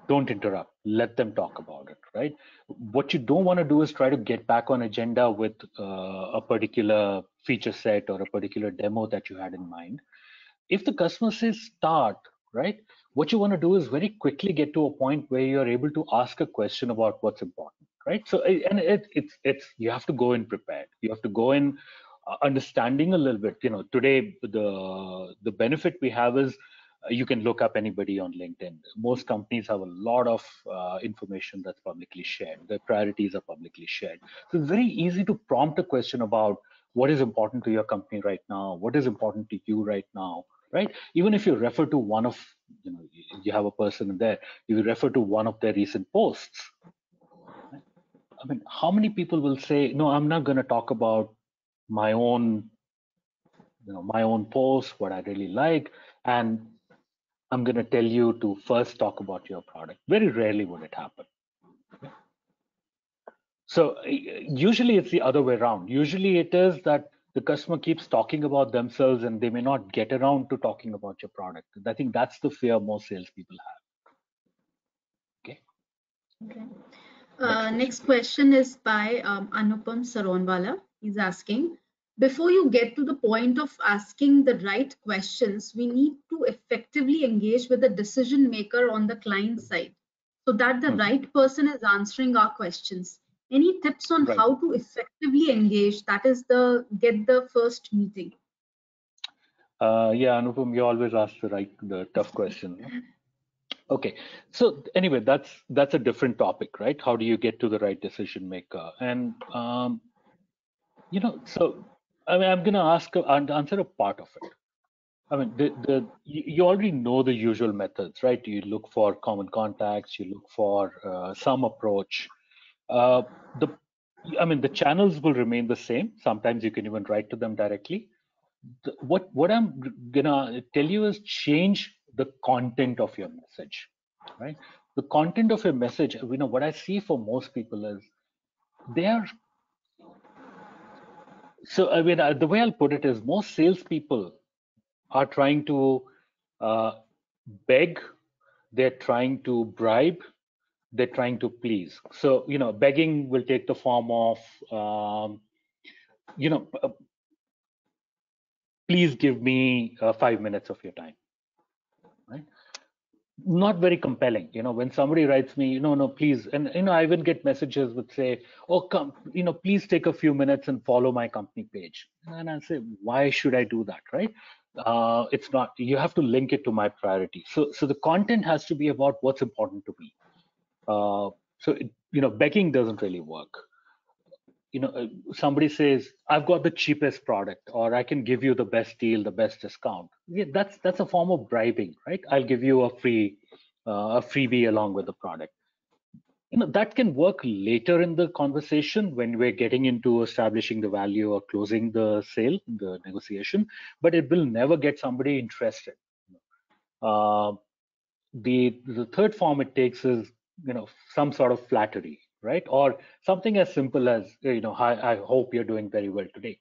don't interrupt. Let them talk about it, right? What you don't want to do is try to get back on agenda with uh, a particular feature set or a particular demo that you had in mind. If the customer says start, right? What you want to do is very quickly get to a point where you're able to ask a question about what's important, right? So, and it, it's it's you have to go in prepared. You have to go in understanding a little bit. You know today the the benefit we have is uh, you can look up anybody on linkedin. Most companies have a lot of uh, information that's publicly shared. Their priorities are publicly shared. So it's very easy to prompt a question about what is important to your company right now what is important to you right now right? Even if you refer to one of you know you have a person in there you refer to one of their recent posts I mean, how many people will say, no, I'm not going to talk about my own you know my own post what i really like and i'm going to tell you to first talk about your product. Very rarely would it happen. So usually it's the other way around. Usually it is that the customer keeps talking about themselves and they may not get around to talking about your product. I think that's the fear most salespeople have. Okay? Okay. Uh, next question is by um, Anupam Saronwala. He's asking, before you get to the point of asking the right questions, we need to effectively engage with the decision maker on the client side so that the hmm. right person is answering our questions. Any tips on right. how to effectively engage? That is the get the first meeting. Uh, yeah, Anupam, you always ask the right, the tough question. Okay, so anyway, that's that's a different topic, right? How do you get to the right decision maker? And um, you know, so I mean, I'm going to ask and answer a part of it. I mean, the, the you already know the usual methods, right? You look for common contacts, you look for uh, some approach. Uh, the I mean, the channels will remain the same. Sometimes you can even write to them directly, the, what what I'm gonna tell you is change the content of your message, right? The content of your message. You know what I see for most people is they are. So I mean, uh, the way I'll put it is, most salespeople are trying to uh, beg, they're trying to bribe, they're trying to please. So you know, begging will take the form of, um, you know, uh, please give me uh, five minutes of your time not very compelling you know when somebody writes me you know no please and you know i even get messages which say oh come you know please take a few minutes and follow my company page. And i say why should i do that right? Uh, it's not you have to link it to my priority. So so the content has to be about what's important to me. Uh, so it, you know begging doesn't really work you know somebody says i've got the cheapest product or i can give you the best deal the best discount. Yeah, that's that's a form of bribing right? I'll give you a free uh, a freebie along with the product. You know that can work later in the conversation when we're getting into establishing the value or closing the sale the negotiation but it will never get somebody interested. Uh, the the third form it takes is you know some sort of flattery right? Or something as simple as, you know, I, I hope you're doing very well today.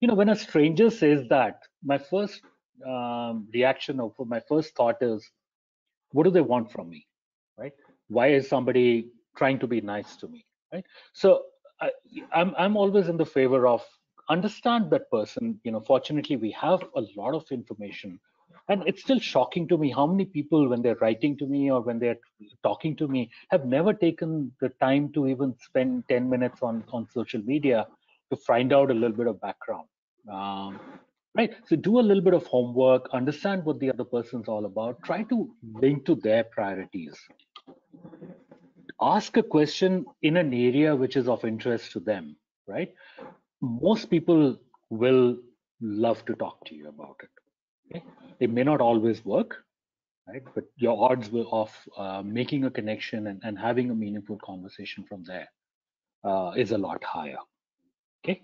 You know, when a stranger says that, my first um, reaction or my first thought is, what do they want from me, right? Why is somebody trying to be nice to me, right? So I, I'm I'm always in the favor of understand that person. You know, fortunately, we have a lot of information and it's still shocking to me how many people when they're writing to me or when they're talking to me have never taken the time to even spend 10 minutes on on social media to find out a little bit of background. Um, right? So do a little bit of homework understand what the other person's all about try to link to their priorities. Ask a question in an area which is of interest to them right? Most people will love to talk to you about it It may not always work, right? But your odds of uh, making a connection and, and having a meaningful conversation from there uh, is a lot higher. Okay,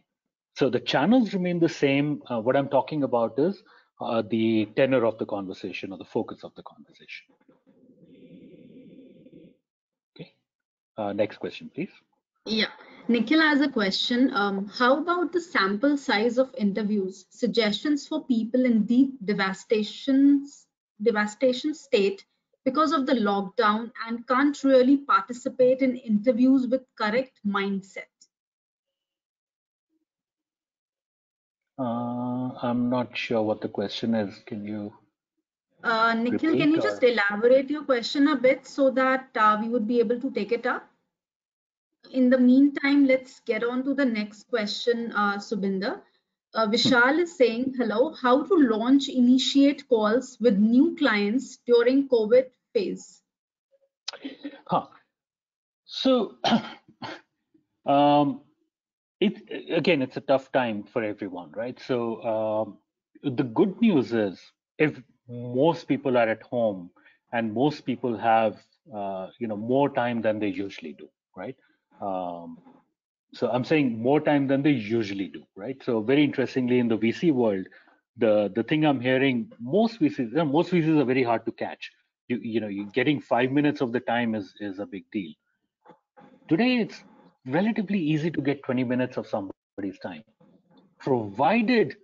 so the channels remain the same. Uh, what I'm talking about is uh, the tenor of the conversation or the focus of the conversation. Okay, uh, next question, please. Yeah. Nikhil has a question. Um, how about the sample size of interviews? Suggestions for people in deep devastation, devastation state because of the lockdown and can't really participate in interviews with correct mindset? Uh, I'm not sure what the question is. Can you? Uh, Nikhil, can you or... just elaborate your question a bit so that uh, we would be able to take it up? In the meantime, let's get on to the next question, uh. Uh, Vishal is saying, hello, how to launch initiate calls with new clients during COVID phase? Huh. So, um, it again, it's a tough time for everyone, right? So, um, the good news is if most people are at home and most people have, uh, you know, more time than they usually do, right? Um, so I'm saying more time than they usually do, right? So very interestingly, in the VC world, the the thing I'm hearing most VCs, most VCs are very hard to catch. You you know, you getting five minutes of the time is is a big deal. Today, it's relatively easy to get 20 minutes of somebody's time, provided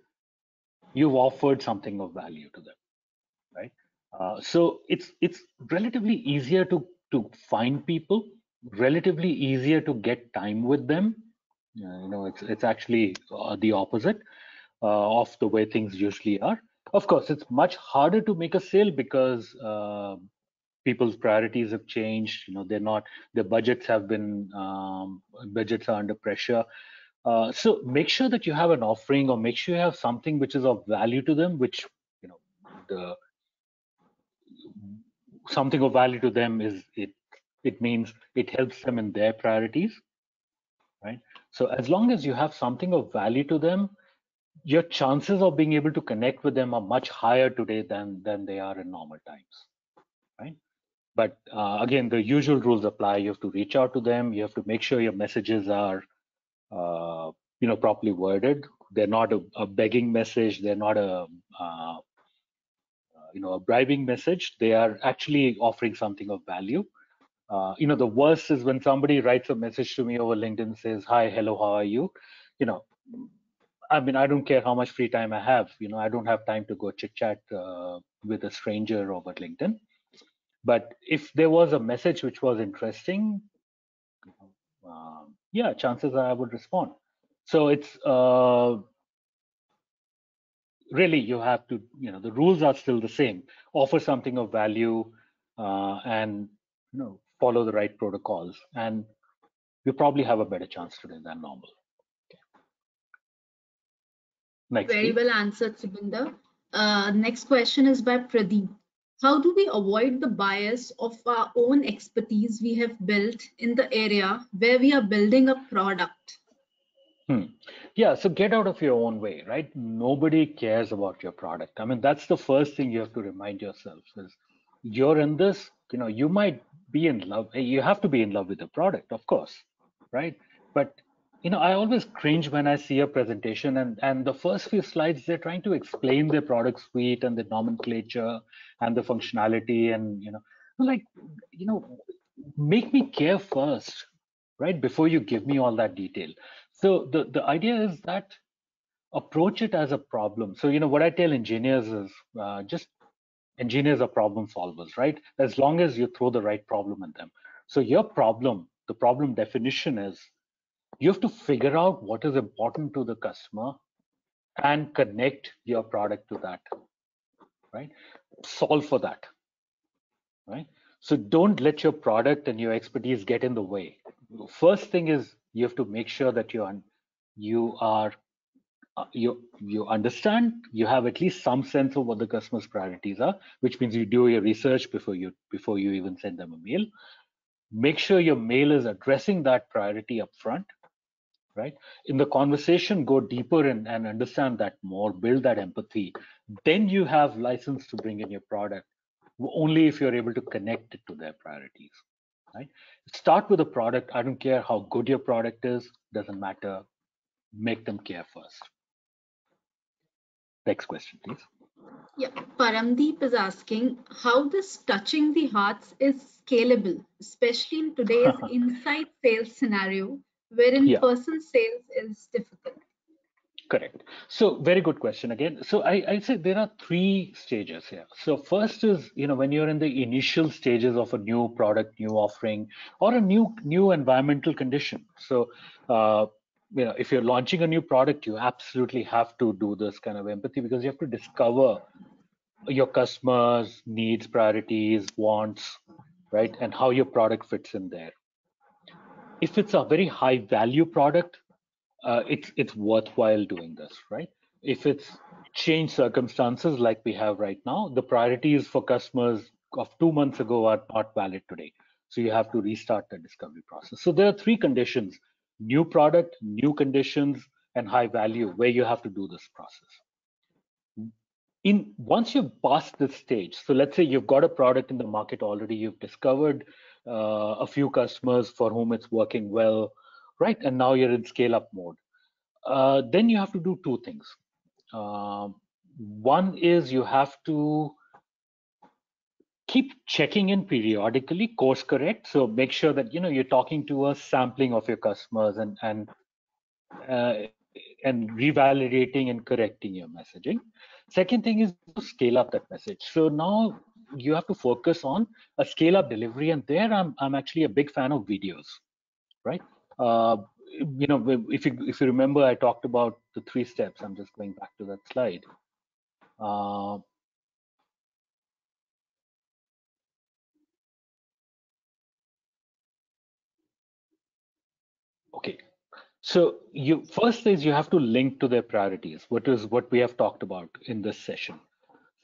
you've offered something of value to them, right? Uh, so it's it's relatively easier to to find people relatively easier to get time with them. Uh, you know, it's it's actually uh, the opposite uh, of the way things usually are. Of course, it's much harder to make a sale because people's priorities have changed. You know, they're not their budgets have been um, budgets are under pressure. Uh, so make sure that you have an offering or make sure you have something which is of value to them, which you know the something of value to them is it it means it helps them in their priorities right? So as long as you have something of value to them your chances of being able to connect with them are much higher today than than they are in normal times right? But uh, again the usual rules apply. You have to reach out to them. You have to make sure your messages are uh, you know properly worded. They're not a, a begging message. They're not a uh, you know a bribing message. They are actually offering something of value uh, you know the worst is when somebody writes a message to me over linkedin says hi hello how are you? You know i mean i don't care how much free time i have you know i don't have time to go chit chat uh, with a stranger over linkedin. But if there was a message which was interesting uh, yeah chances are i would respond. So it's uh, really you have to you know the rules are still the same. Offer something of value uh, and you know follow the right protocols and you probably have a better chance today than normal okay. next very please. well answered Subinder. Uh, next question is by pradeep how do we avoid the bias of our own expertise we have built in the area where we are building a product Hmm. Yeah, so get out of your own way, right? Nobody cares about your product. I mean, that's the first thing you have to remind yourself is you're in this, you know, you might be in love. You have to be in love with the product, of course, right? But you know, I always cringe when I see a presentation and and the first few slides they're trying to explain their product suite and the nomenclature and the functionality and you know, like you know, make me care first, right? Before you give me all that detail. So the, the idea is that approach it as a problem. So, you know, what I tell engineers is uh, just engineers are problem solvers, right? As long as you throw the right problem at them. So your problem, the problem definition is you have to figure out what is important to the customer and connect your product to that, right? Solve for that, right? So don't let your product and your expertise get in the way. First thing is you have to make sure that you are, you are uh, you you understand you have at least some sense of what the customer's priorities are which means you do your research before you before you even send them a mail make sure your mail is addressing that priority up front right in the conversation go deeper and, and understand that more build that empathy then you have license to bring in your product only if you're able to connect it to their priorities right? Start with a product. I don't care how good your product is, doesn't matter. Make them care first. Next question, please. Yeah, Paramdeep is asking how this touching the hearts is scalable, especially in today's inside sales scenario, where in-person yeah. sales is difficult. Correct. So very good question again. So I, I say there are three stages here. So first is, you know, when you're in the initial stages of a new product, new offering, or a new new environmental condition. So uh, you know, if you're launching a new product, you absolutely have to do this kind of empathy because you have to discover your customers' needs, priorities, wants, right, and how your product fits in there. If it's a very high value product, uh, it's it's worthwhile doing this, right? If it's changed circumstances like we have right now, the priorities for customers of two months ago are not valid today. So you have to restart the discovery process. So there are three conditions: new product, new conditions, and high value, where you have to do this process. In once you've passed this stage, so let's say you've got a product in the market already, you've discovered uh, a few customers for whom it's working well, right? And now you're in scale up mode. Uh, then you have to do two things. Uh, one is you have to keep checking in periodically, course correct. So make sure that you know you're talking to a sampling of your customers and and uh, and revalidating and correcting your messaging. Second thing is to scale up that message. So now you have to focus on a scale up delivery, and there I'm I'm actually a big fan of videos, right? Uh, you know, if you if you remember, I talked about the three steps. I'm just going back to that slide. Uh, okay, so you first is you have to link to their priorities. What is what we have talked about in this session.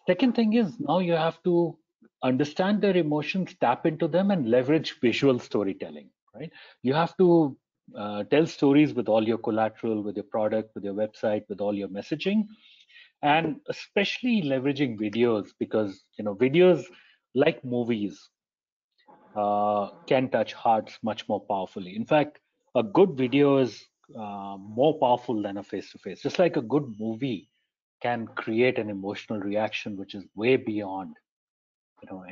Second thing is now you have to understand their emotions, tap into them, and leverage visual storytelling. Right? You have to uh, tell stories with all your collateral, with your product, with your website, with all your messaging, and especially leveraging videos because you know videos like movies uh, can touch hearts much more powerfully. In fact, a good video is uh, more powerful than a face-to-face. Just like a good movie can create an emotional reaction, which is way beyond, you know,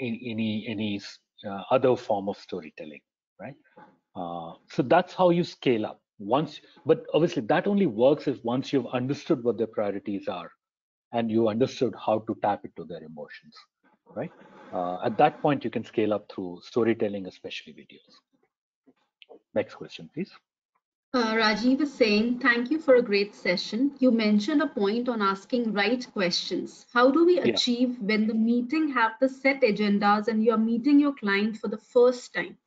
any any uh, other form of storytelling, right? Uh, so that's how you scale up. Once, but obviously that only works if once you've understood what their priorities are, and you understood how to tap into their emotions, right? Uh, at that point, you can scale up through storytelling, especially videos. Next question, please. Uh, Rajiv is saying, thank you for a great session. You mentioned a point on asking right questions. How do we Yeah. achieve when the meeting have the set agendas and you're meeting your client for the first time?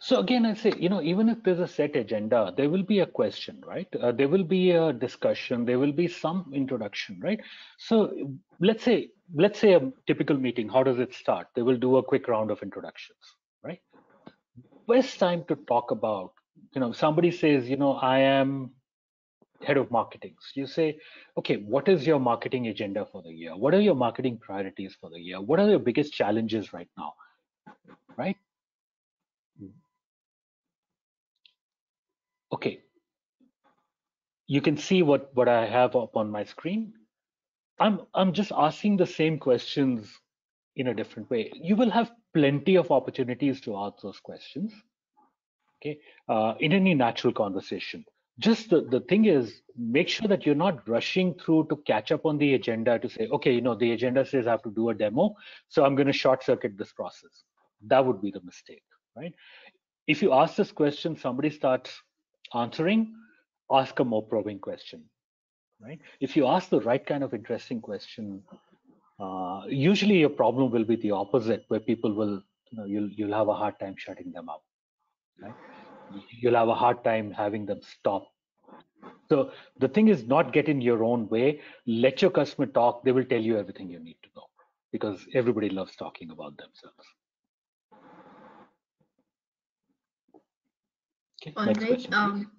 So again, I say, you know, even if there's a set agenda, there will be a question, right? Uh, there will be a discussion, there will be some introduction, right? So let's say, let's say a typical meeting, how does it start? They will do a quick round of introductions, right? Best time to talk about, you know, somebody says, you know, I am head of marketing. So you say, okay, what is your marketing agenda for the year? What are your marketing priorities for the year? What are your biggest challenges right now? Right? Okay. You can see what, what I have up on my screen. I'm I'm just asking the same questions in a different way. You will have plenty of opportunities to ask those questions. Okay. Uh, in any natural conversation. Just the, the thing is, make sure that you're not rushing through to catch up on the agenda to say, okay, you know, the agenda says I have to do a demo, so I'm going to short circuit this process. That would be the mistake, right? If you ask this question, somebody starts answering, ask a more probing question, right? If you ask the right kind of interesting question, uh, usually your problem will be the opposite, where people will, you know, you'll you'll have a hard time shutting them up, right? You'll have a hard time having them stop. So the thing is not get in your own way. Let your customer talk. They will tell you everything you need to know because everybody loves talking about themselves. Okay, All next question. Um,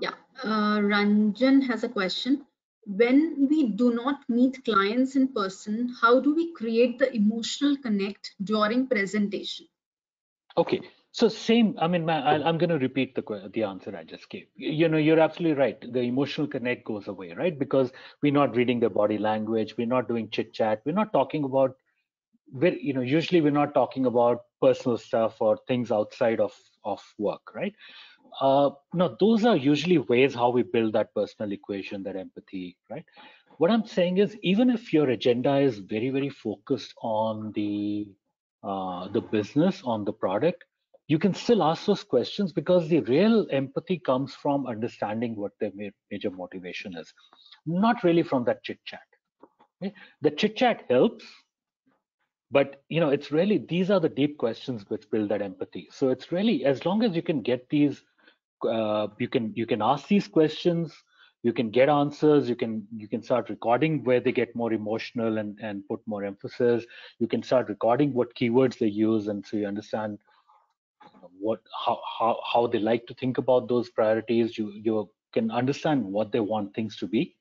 yeah. Uh, Ranjan has a question. When we do not meet clients in person, how do we create the emotional connect during presentation? Okay, so same. I mean, I'm going to repeat the the answer I just gave. You know, you're absolutely right. The emotional connect goes away, right? Because we're not reading their body language. We're not doing chit chat. We're not talking about. We're, you know, usually we're not talking about personal stuff or things outside of of work, right? Uh, no, those are usually ways how we build that personal equation, that empathy, right? What I'm saying is, even if your agenda is very, very focused on the uh, the business, on the product, you can still ask those questions because the real empathy comes from understanding what their major motivation is, not really from that chit chat. Okay? The chit chat helps, but you know, it's really these are the deep questions which build that empathy. So it's really as long as you can get these uh, you can you can ask these questions you can get answers you can you can start recording where they get more emotional and and put more emphasis you can start recording what keywords they use and so you understand what how how, how they like to think about those priorities. You you can understand what they want things to be.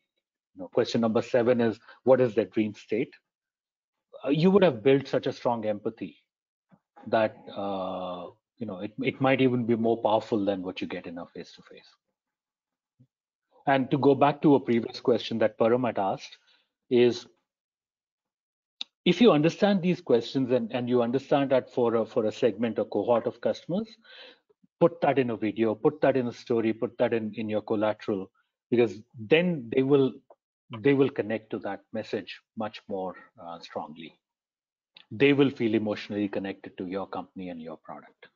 You know, question number seven is what is their dream state? Uh, you would have built such a strong empathy that uh, you know it, it might even be more powerful than what you get in a face to face and to go back to a previous question that param had asked is if you understand these questions and, and you understand that for a, for a segment or cohort of customers put that in a video put that in a story put that in, in your collateral because then they will they will connect to that message much more uh, strongly they will feel emotionally connected to your company and your product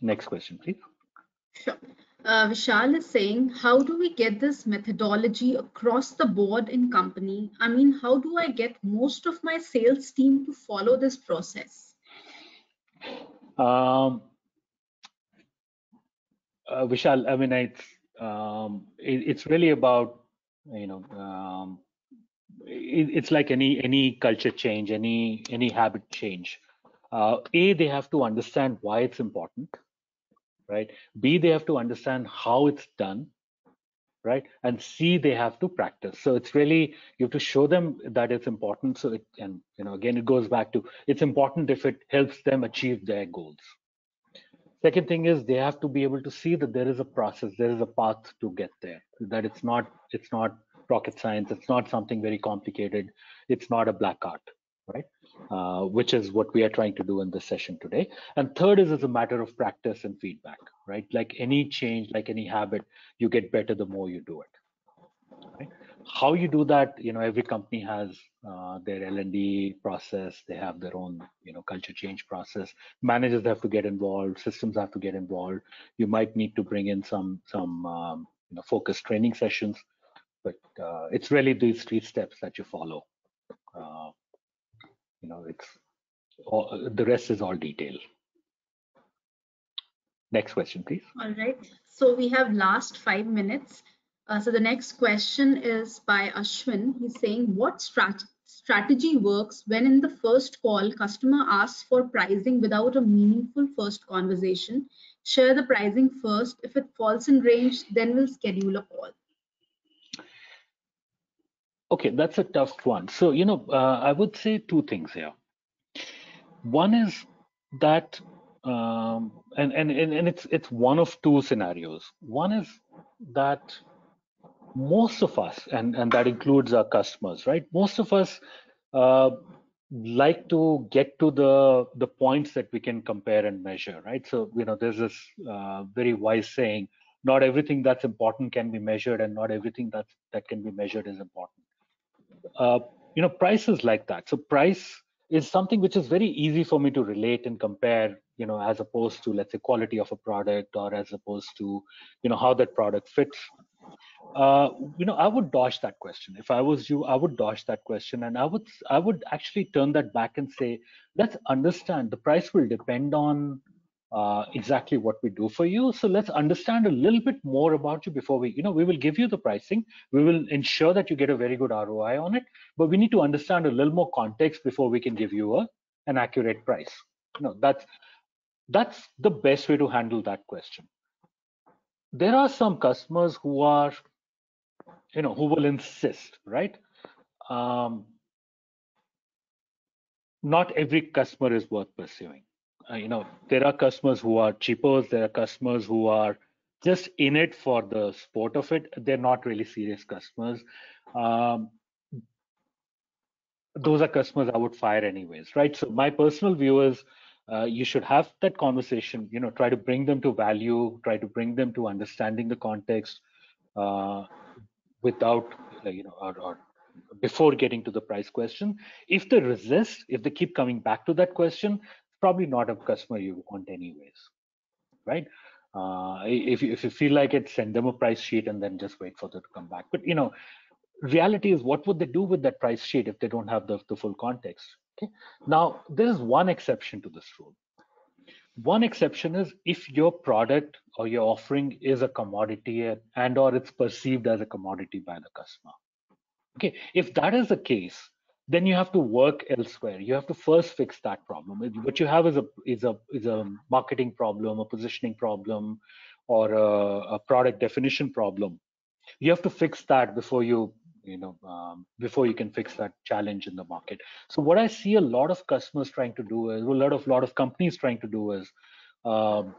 Next question, please. Sure. Uh, Vishal is saying, how do we get this methodology across the board in company? I mean, how do I get most of my sales team to follow this process? Um, uh, Vishal, I mean, it's um, it, it's really about you know um, it, it's like any any culture change, any any habit change. Uh, a, they have to understand why it's important, right? B, they have to understand how it's done, right? And C, they have to practice. So it's really you have to show them that it's important. So it and you know again it goes back to it's important if it helps them achieve their goals. Second thing is they have to be able to see that there is a process, there is a path to get there. That it's not it's not rocket science. It's not something very complicated. It's not a black art, right? Uh, which is what we are trying to do in this session today. And third is as a matter of practice and feedback, right? Like any change, like any habit, you get better the more you do it. Right? How you do that, you know, every company has uh, their L&D process. They have their own, you know, culture change process. Managers have to get involved. Systems have to get involved. You might need to bring in some some um, you know focused training sessions, but uh, it's really these three steps that you follow. Uh, you know, it's all, the rest is all detail. Next question, please. All right. So we have last five minutes. Uh, so the next question is by Ashwin. He's saying, what strat strategy works when in the first call, customer asks for pricing without a meaningful first conversation? Share the pricing first. If it falls in range, then we'll schedule a call. Okay, that's a tough one. So, you know, uh, I would say two things here. One is that, um, and, and, and it's, it's one of two scenarios. One is that most of us, and, and that includes our customers, right? Most of us uh, like to get to the the points that we can compare and measure, right? So you know, there's this uh, very wise saying: not everything that's important can be measured, and not everything that that can be measured is important. Uh, you know, price is like that. So price is something which is very easy for me to relate and compare you know as opposed to let's say quality of a product or as opposed to you know how that product fits uh, you know, I would dodge that question. If I was you, I would dodge that question, and I would I would actually turn that back and say, let's understand the price will depend on uh, exactly what we do for you. So let's understand a little bit more about you before we, you know, we will give you the pricing. We will ensure that you get a very good ROI on it, but we need to understand a little more context before we can give you a an accurate price. You know, that's that's the best way to handle that question. There are some customers who are you know who will insist right um, not every customer is worth pursuing you know there are customers who are cheapers there are customers who are just in it for the sport of it. They're not really serious customers. Um, those are customers i would fire anyways right? So my personal view is uh, you should have that conversation you know try to bring them to value try to bring them to understanding the context uh, without you know or, or before getting to the price question. If they resist if they keep coming back to that question probably not a customer you want anyways right? Uh, if, you, if you feel like it send them a price sheet and then just wait for them to come back. But you know reality is what would they do with that price sheet if they don't have the, the full context okay? Now there is one exception to this rule. One exception is if your product or your offering is a commodity and or it's perceived as a commodity by the customer. Okay, if that is the case, then you have to work elsewhere. You have to first fix that problem. What you have is a is a is a marketing problem, a positioning problem, or a, a product definition problem. You have to fix that before you you know um, before you can fix that challenge in the market so what i see a lot of customers trying to do is a lot of lot of companies trying to do is um,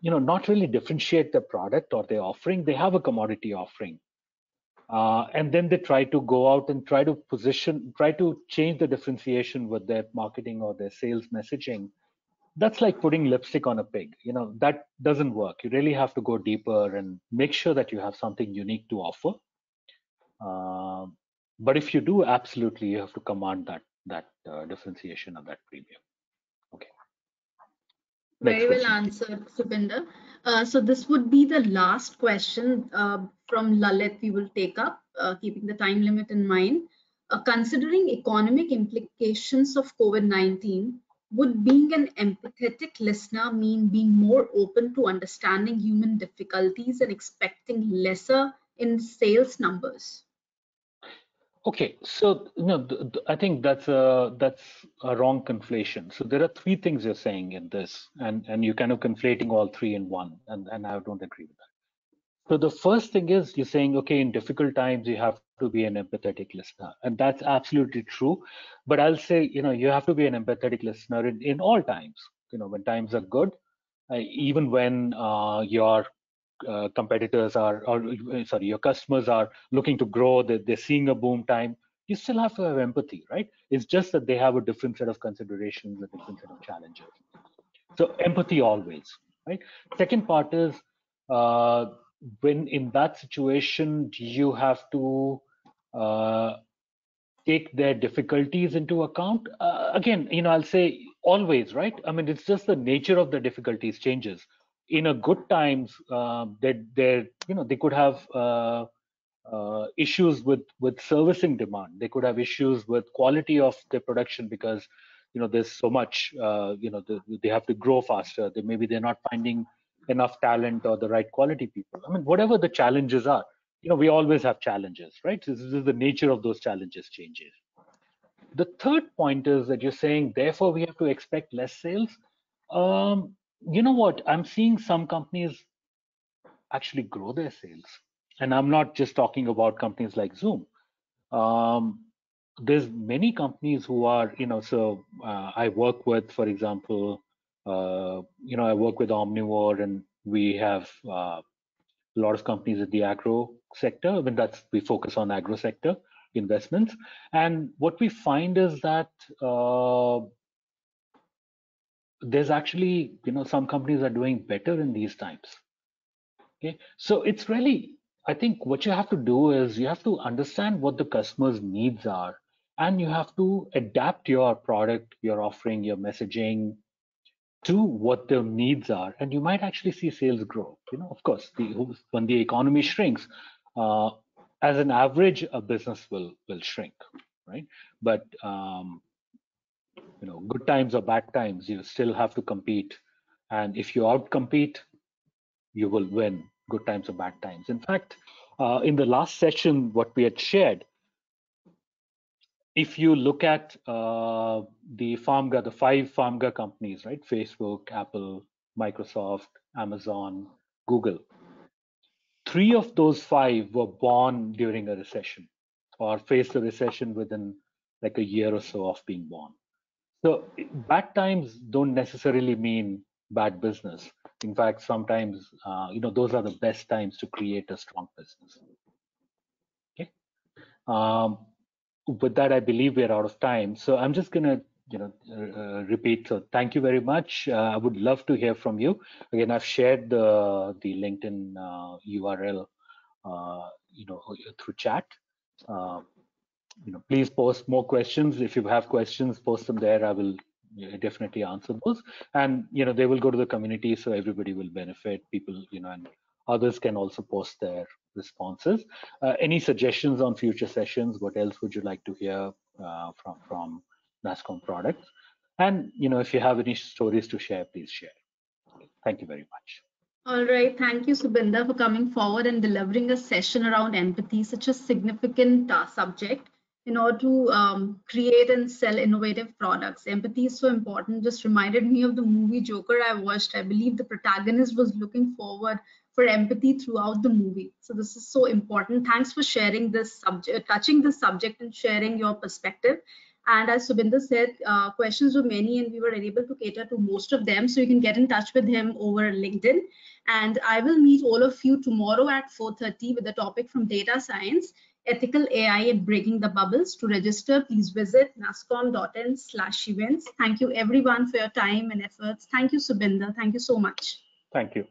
you know not really differentiate their product or their offering they have a commodity offering uh, and then they try to go out and try to position try to change the differentiation with their marketing or their sales messaging that's like putting lipstick on a pig you know that doesn't work you really have to go deeper and make sure that you have something unique to offer uh, but if you do, absolutely, you have to command that that uh, differentiation of that premium. Okay. Next Very question. well answered, Subinder. Uh, so this would be the last question uh, from Lalit we will take up, uh, keeping the time limit in mind. considering economic implications of COVID-19, would being an empathetic listener mean being more open to understanding human difficulties and expecting lesser in sales numbers? Okay, so no, I think that's a that's a wrong conflation. So there are three things you're saying in this, and and you're kind of conflating all three in one, and and I don't agree with that. So the first thing is you're saying, okay, in difficult times you have to be an empathetic listener, and that's absolutely true. But I'll say, you know, you have to be an empathetic listener in, in all times. You know, when times are good, uh, even when uh, your uh, competitors are, or sorry, your customers are looking to grow, they're, they're seeing a boom time, you still have to have empathy, right? It's just that they have a different set of considerations, a different set of challenges. So empathy always, right? Second part is uh, when in that situation, you have to uh, take their difficulties into account. Uh, again, you know, I'll say always, right? I mean, it's just the nature of the difficulties changes. In a good times, uh, they they you know they could have uh, uh, issues with with servicing demand. They could have issues with quality of their production because you know there's so much uh, you know the, they have to grow faster. They maybe they're not finding enough talent or the right quality people. I mean, whatever the challenges are, you know, we always have challenges, right? This is the nature of those challenges changes. The third point is that you're saying, therefore, we have to expect less sales. Um, you know what? I'm seeing some companies actually grow their sales. And I'm not just talking about companies like Zoom. Um, there's many companies who are, you know, so uh, I work with, for example, uh, you know, I work with Omnivore and we have uh, a lot of companies in the agro sector. I mean, that's we focus on agro sector investments. And what we find is that uh, there's actually, you know, some companies are doing better in these times. Okay, so it's really, I think what you have to do is you have to understand what the customer's needs are, and you have to adapt your product, your offering, your messaging to what their needs are, and you might actually see sales grow. You know, of course, the, when the economy shrinks, uh, as an average, a business will will shrink, right? But um, you know, good times or bad times, you still have to compete, and if you outcompete, you will win. Good times or bad times. In fact, uh, in the last session, what we had shared, if you look at uh, the FAMGA, the five FAMGA companies, right? Facebook, Apple, Microsoft, Amazon, Google three of those five were born during a recession or faced a recession within like a year or so of being born. So bad times don't necessarily mean bad business. In fact, sometimes uh, you know those are the best times to create a strong business. Okay. Um, with that, I believe we're out of time. So I'm just gonna you know uh, repeat so thank you very much uh, i would love to hear from you again i've shared the the linkedin uh, url uh, you know through chat uh, you know please post more questions if you have questions post them there i will definitely answer those and you know they will go to the community so everybody will benefit people you know and others can also post their responses uh, any suggestions on future sessions what else would you like to hear from from NASSCOM products. And you know, if you have any stories to share, please share. Thank you very much. All right. Thank you, Subinder, for coming forward and delivering a session around empathy, such a significant uh, subject in order to um, create and sell innovative products. Empathy is so important. Just reminded me of the movie Joker I watched. I believe the protagonist was looking forward for empathy throughout the movie. So this is so important. Thanks for sharing this subject, touching this subject and sharing your perspective. And as Subinder said, uh, questions were many and we were able to cater to most of them. So you can get in touch with him over LinkedIn. And I will meet all of you tomorrow at 4.30 with a topic from data science, ethical AI and breaking the bubbles. To register, please visit nasscom.in slash events. Thank you everyone for your time and efforts. Thank you, Subinder. Thank you so much. Thank you.